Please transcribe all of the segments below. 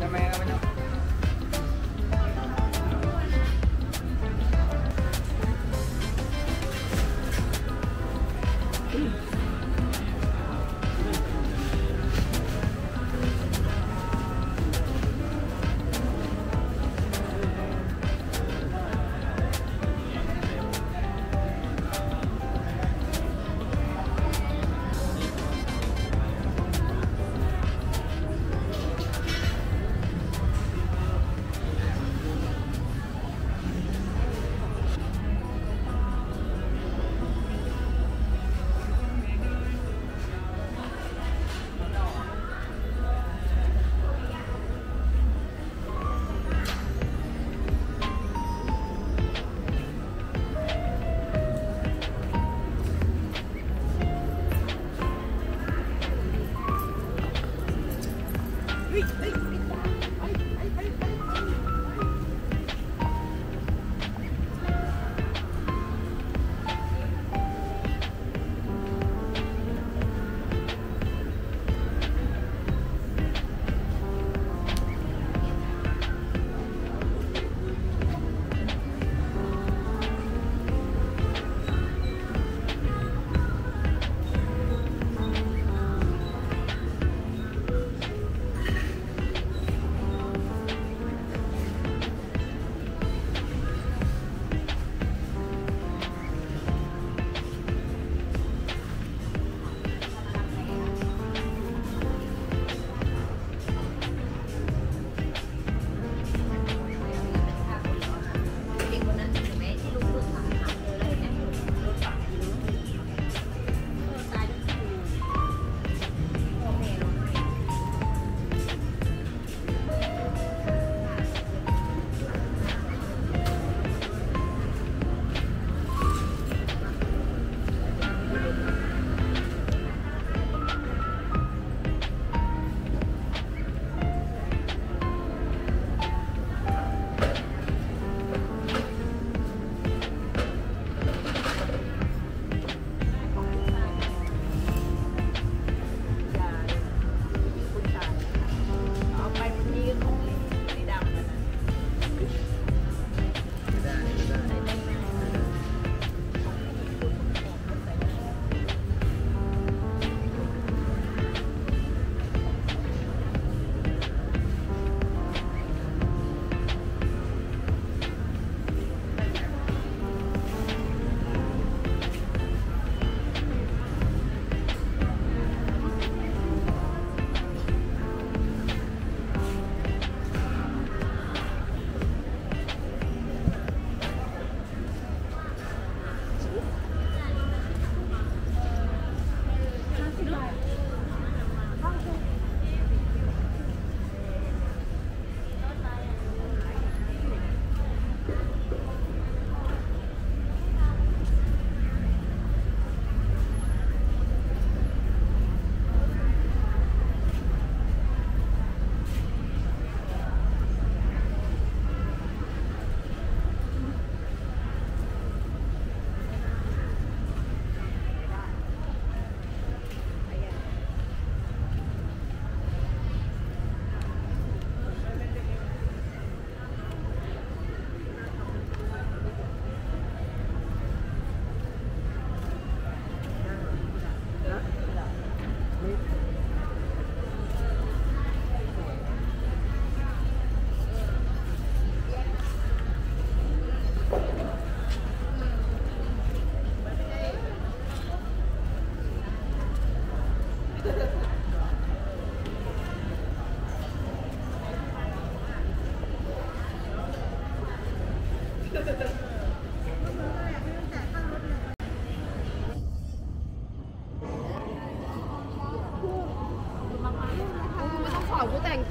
Damay naman ako.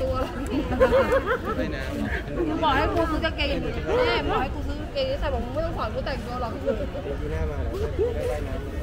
ตัวหรอกไม่นะมึงบอกให้กูซื้อกางเกงแม่บอกให้กูซื้อกางเกงใส่บอกมึงไม่ต้องสอนกูแต่งตัวหรอกดี๋ยวปีหน้ามาแล้วได้ไน้ำ